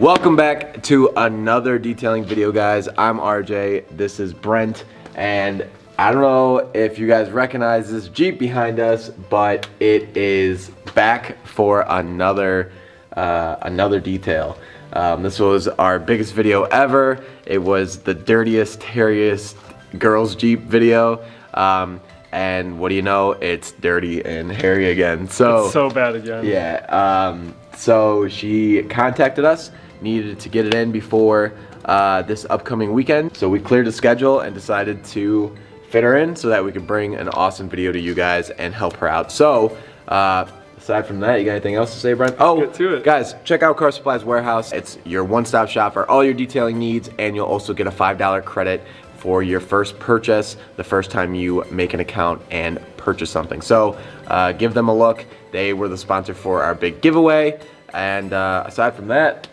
Welcome back to another detailing video, guys. I'm RJ, this is Brent, and I don't know if you guys recognize this Jeep behind us, but it is back for another, uh, another detail. Um, this was our biggest video ever. It was the dirtiest, hairiest girls Jeep video. Um, and what do you know? It's dirty and hairy again. So, it's so bad again. Yeah. Um, so she contacted us needed to get it in before uh, this upcoming weekend. So we cleared the schedule and decided to fit her in so that we could bring an awesome video to you guys and help her out. So, uh, aside from that, you got anything else to say, Brent? Oh, to it guys, check out Car Supplies Warehouse. It's your one-stop shop for all your detailing needs, and you'll also get a $5 credit for your first purchase the first time you make an account and purchase something. So uh, give them a look. They were the sponsor for our big giveaway. And uh, aside from that,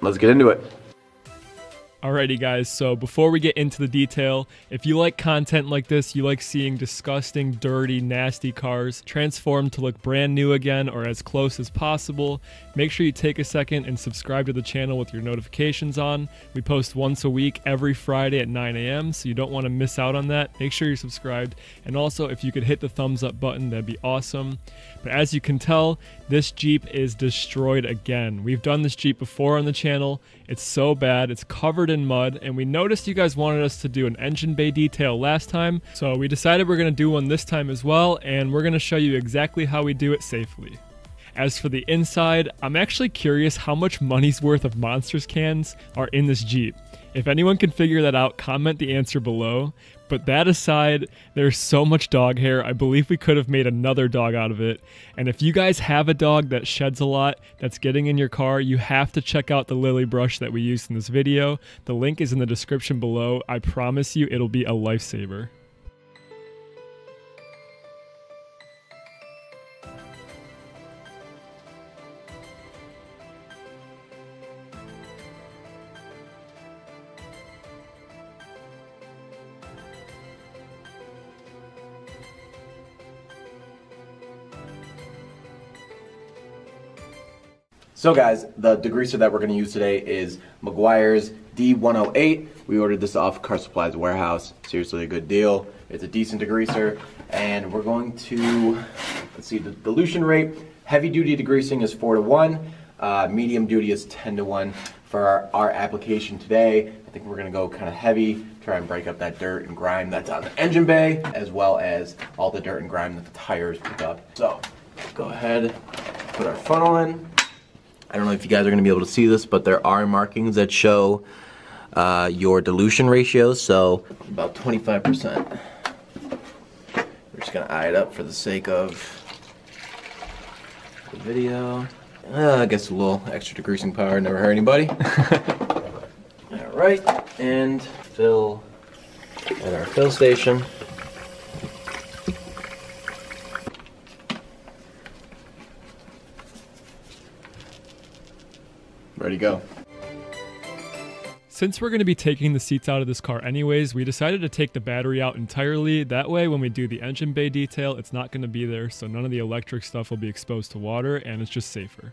let's get into it. Alrighty guys, so before we get into the detail, if you like content like this, you like seeing disgusting, dirty, nasty cars transformed to look brand new again or as close as possible, make sure you take a second and subscribe to the channel with your notifications on. We post once a week every Friday at 9 a.m., so you don't want to miss out on that. Make sure you're subscribed, and also if you could hit the thumbs up button, that'd be awesome. But as you can tell, this Jeep is destroyed again. We've done this Jeep before on the channel. It's so bad, it's covered in mud, and we noticed you guys wanted us to do an engine bay detail last time, so we decided we're going to do one this time as well, and we're going to show you exactly how we do it safely. As for the inside, I'm actually curious how much money's worth of Monsters cans are in this Jeep. If anyone can figure that out, comment the answer below. But that aside, there's so much dog hair. I believe we could have made another dog out of it. And if you guys have a dog that sheds a lot that's getting in your car, you have to check out the Lilly brush that we used in this video. The link is in the description below. I promise you it'll be a lifesaver. So guys, the degreaser that we're going to use today is Meguiar's D108. We ordered this off Car Supplies Warehouse. Seriously a good deal. It's a decent degreaser. And we're going to, let's see, the dilution rate. Heavy duty degreasing is 4 to 1. Uh, medium duty is 10 to 1. For our, our application today, I think we're going to go kind of heavy, try and break up that dirt and grime that's on the engine bay, as well as all the dirt and grime that the tires pick up. So, go ahead, put our funnel in. I don't know if you guys are going to be able to see this, but there are markings that show uh, your dilution ratios, so about 25%. We're just going to eye it up for the sake of the video. Uh, I guess a little extra degreasing power never hurt anybody. Alright, and fill at our fill station. Ready to go. Since we're going to be taking the seats out of this car anyways, we decided to take the battery out entirely. That way when we do the engine bay detail, it's not going to be there, so none of the electric stuff will be exposed to water, and it's just safer.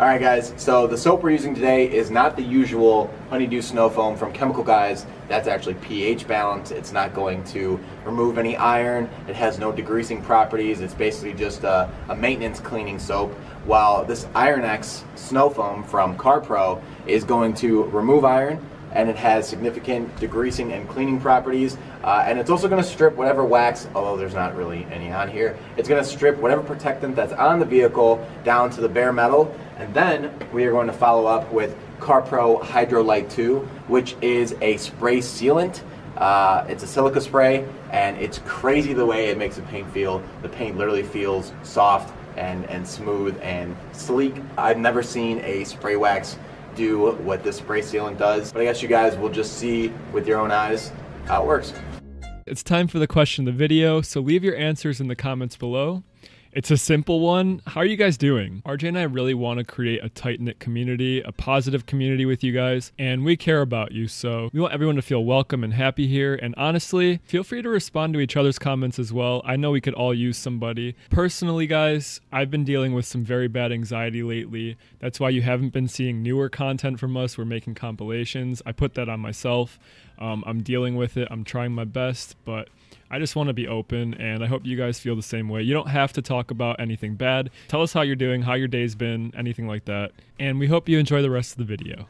Alright guys, so the soap we're using today is not the usual honeydew snow foam from Chemical Guys. That's actually pH balanced. It's not going to remove any iron. It has no degreasing properties. It's basically just a, a maintenance cleaning soap. While this Iron X snow foam from CarPro is going to remove iron and it has significant degreasing and cleaning properties. Uh, and it's also going to strip whatever wax, although there's not really any on here. It's going to strip whatever protectant that's on the vehicle down to the bare metal. And then we are going to follow up with CarPro Hydrolite 2, which is a spray sealant. Uh, it's a silica spray, and it's crazy the way it makes the paint feel. The paint literally feels soft and, and smooth and sleek. I've never seen a spray wax do what this spray sealant does, but I guess you guys will just see with your own eyes how it works. It's time for the question of the video, so leave your answers in the comments below. It's a simple one. How are you guys doing? RJ and I really want to create a tight knit community, a positive community with you guys, and we care about you. So we want everyone to feel welcome and happy here. And honestly, feel free to respond to each other's comments as well. I know we could all use somebody. Personally, guys, I've been dealing with some very bad anxiety lately. That's why you haven't been seeing newer content from us. We're making compilations. I put that on myself. Um, I'm dealing with it. I'm trying my best, but I just want to be open, and I hope you guys feel the same way. You don't have to talk about anything bad. Tell us how you're doing, how your day's been, anything like that. And we hope you enjoy the rest of the video.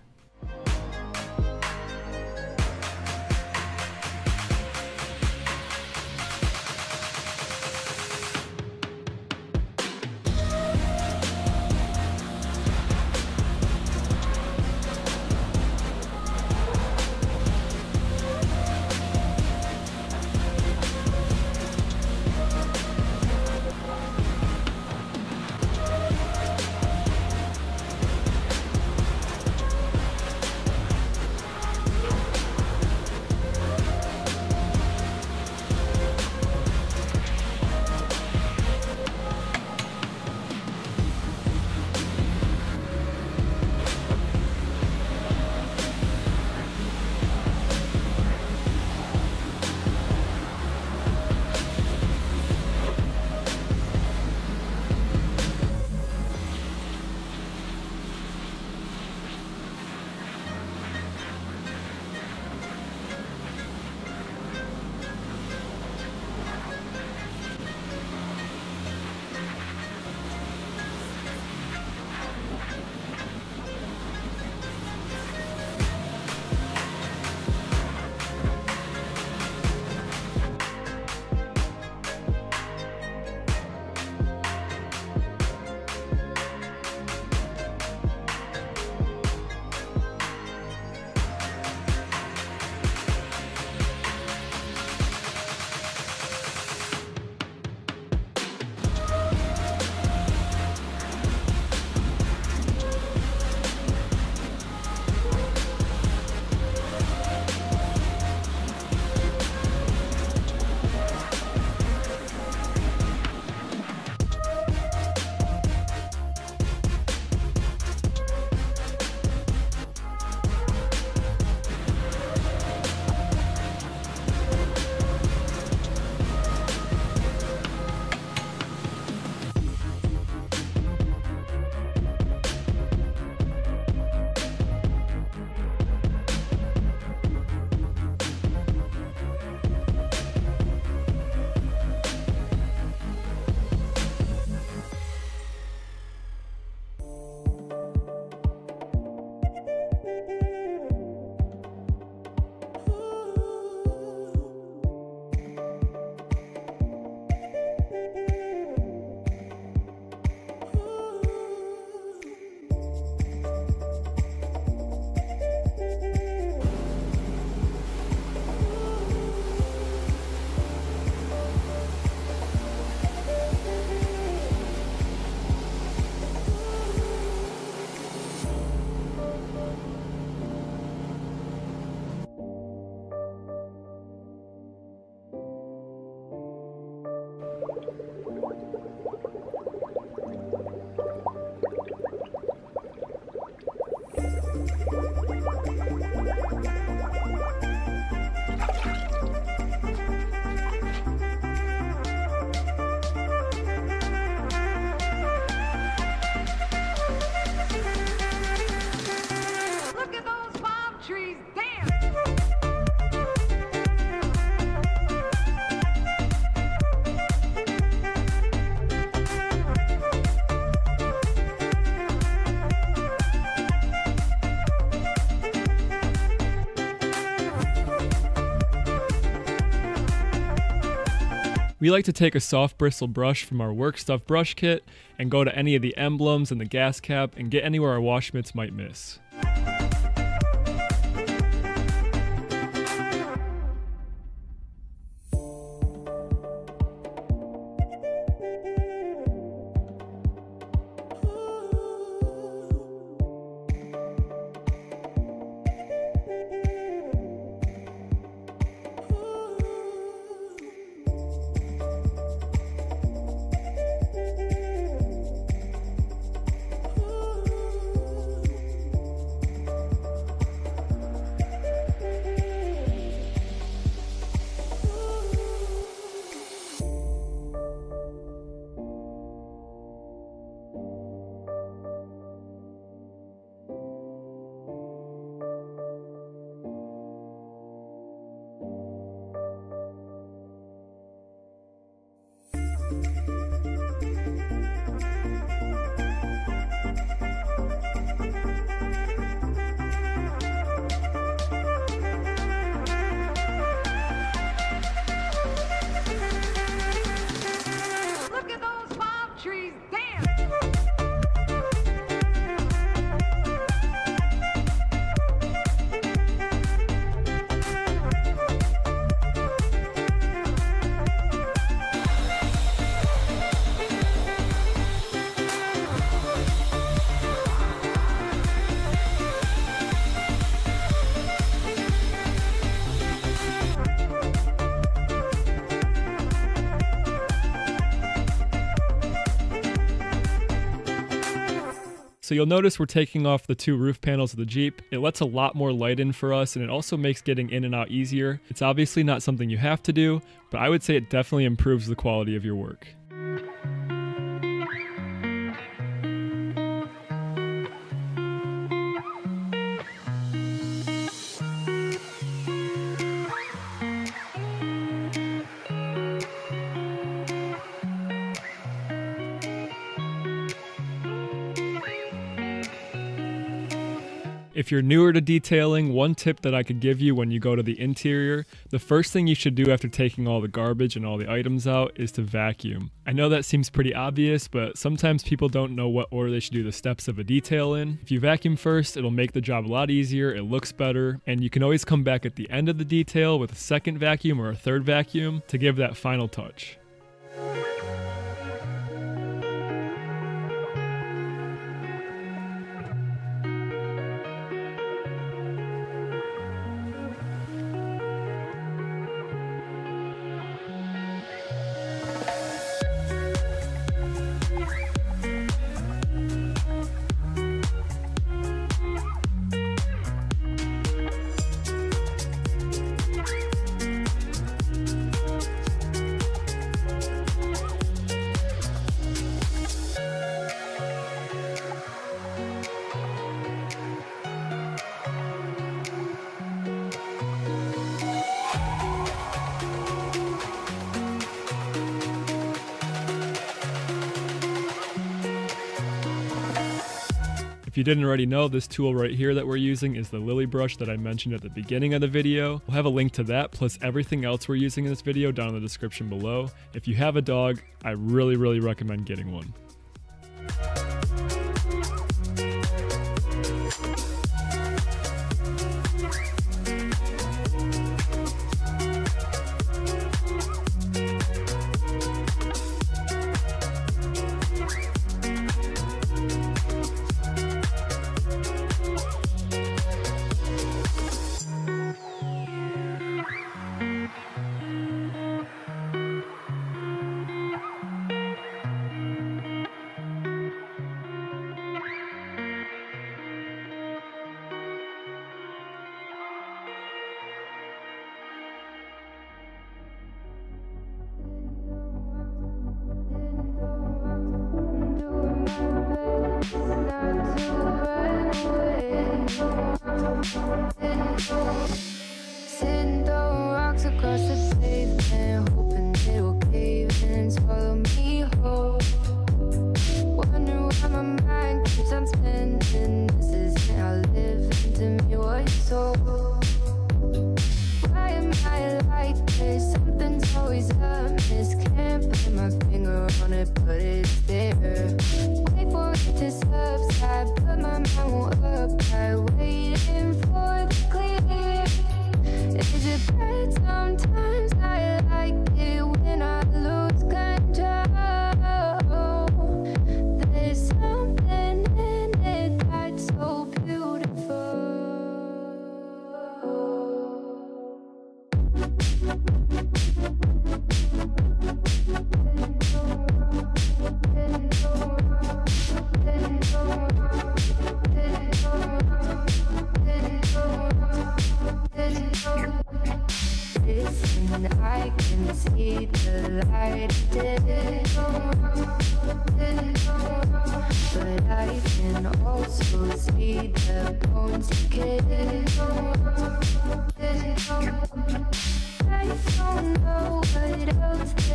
We like to take a soft bristle brush from our work stuff brush kit and go to any of the emblems and the gas cap and get anywhere our wash mitts might miss. So you'll notice we're taking off the two roof panels of the Jeep. It lets a lot more light in for us and it also makes getting in and out easier. It's obviously not something you have to do, but I would say it definitely improves the quality of your work. If you're newer to detailing, one tip that I could give you when you go to the interior, the first thing you should do after taking all the garbage and all the items out is to vacuum. I know that seems pretty obvious, but sometimes people don't know what order they should do the steps of a detail in. If you vacuum first, it'll make the job a lot easier, it looks better, and you can always come back at the end of the detail with a second vacuum or a third vacuum to give that final touch. You didn't already know, this tool right here that we're using is the Lilly brush that I mentioned at the beginning of the video. We'll have a link to that plus everything else we're using in this video down in the description below. If you have a dog, I really, really recommend getting one. Can see the light. But I can also see the bones. I don't know what else to.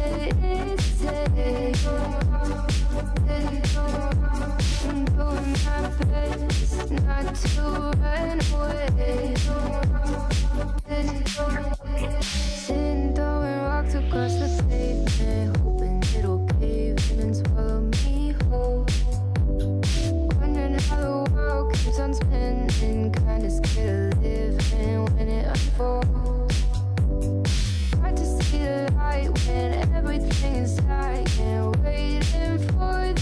I'm doing my best not to run away. Sitting the hoping it'll cave in and swallow me whole. Wondering how the world keeps on spinning, kinda scared of living when it unfolds. Hard to see the light when everything is dying, waiting for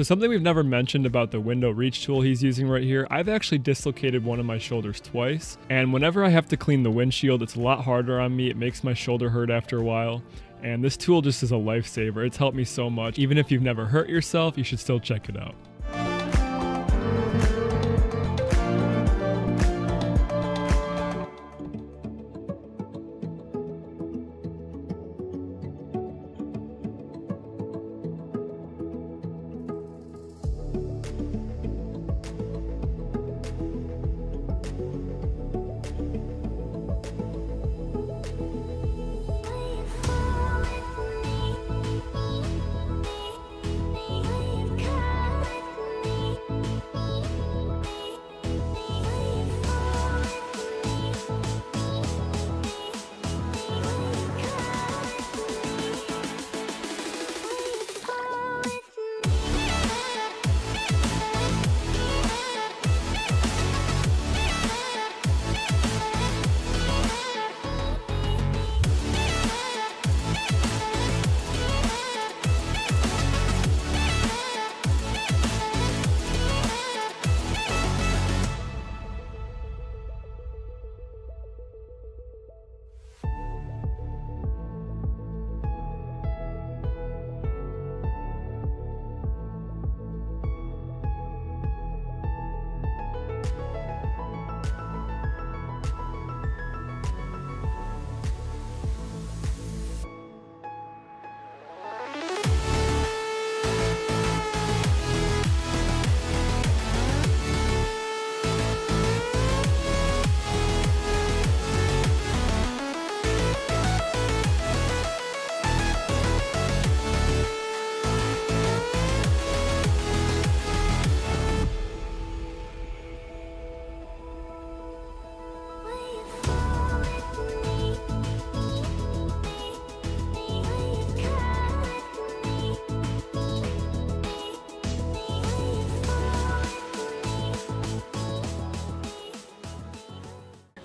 So something we've never mentioned about the window reach tool he's using right here, I've actually dislocated one of my shoulders twice, and whenever I have to clean the windshield, it's a lot harder on me. It makes my shoulder hurt after a while. And this tool just is a lifesaver. It's helped me so much. Even if you've never hurt yourself, you should still check it out.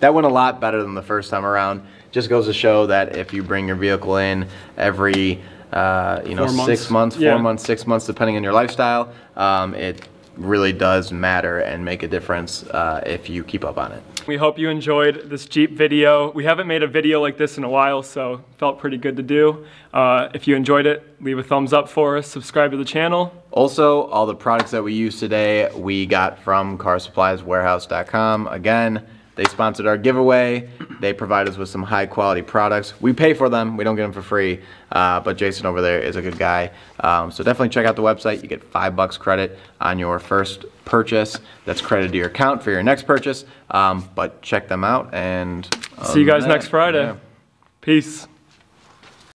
That went a lot better than the first time around. Just goes to show that if you bring your vehicle in every, uh, you know, Four six months. months, four Yeah. months, six months, depending on your lifestyle, um, it really does matter and make a difference uh, if you keep up on it. We hope you enjoyed this Jeep video. We haven't made a video like this in a while, so felt pretty good to do. Uh, if you enjoyed it, leave a thumbs up for us, subscribe to the channel. Also, all the products that we use today, we got from carsupplieswarehouse.com. Again, they sponsored our giveaway. They provide us with some high quality products. We pay for them, we don't get them for free. Uh, but Jason over there is a good guy. Um, so definitely check out the website. You get five bucks credit on your first purchase. That's credited to your account for your next purchase. Um, but check them out and See you guys than next Friday. yeah. Peace.